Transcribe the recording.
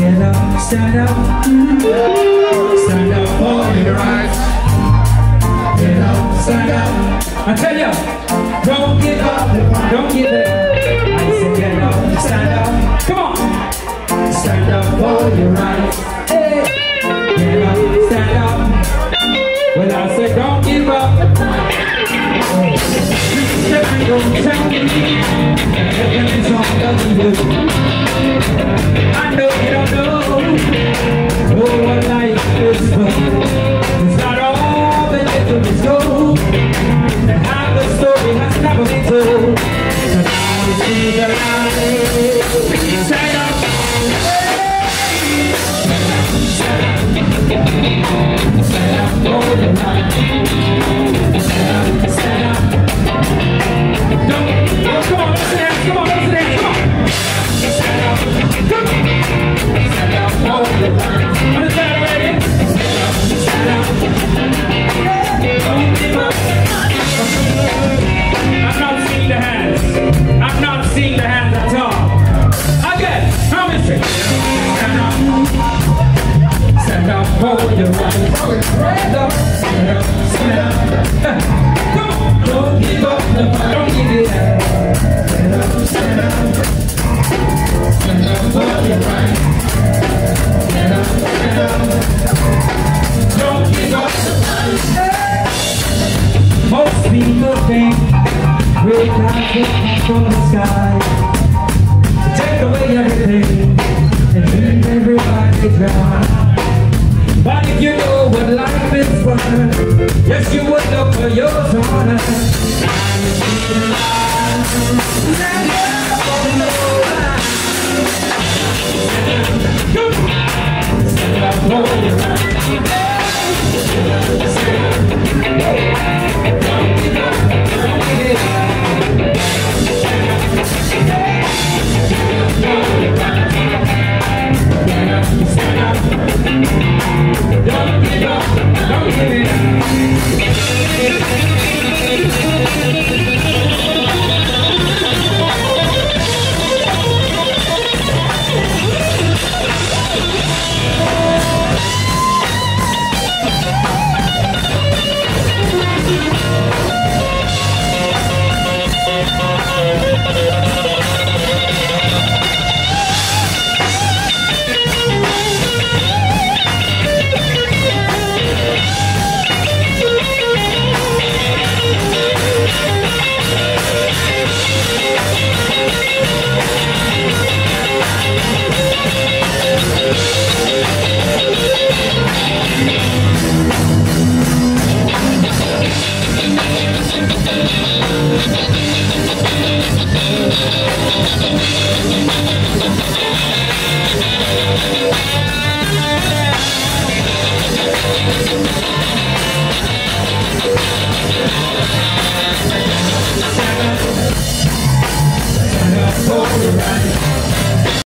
Get up, stand up, stand up oh, for your rights. Get up, stand up. I tell you, don't give up, don't give it. I say get up, stand up. Come on, stand up oh, for your rights. Hey, get up, stand up. Well, I say don't give up. Every don't tell me, everything's all doesn't do. Don't give up Don't give it up Stand up, stand up from the sky Take away everything. And leave everybody drown but if you know what life is for, yes, you would look for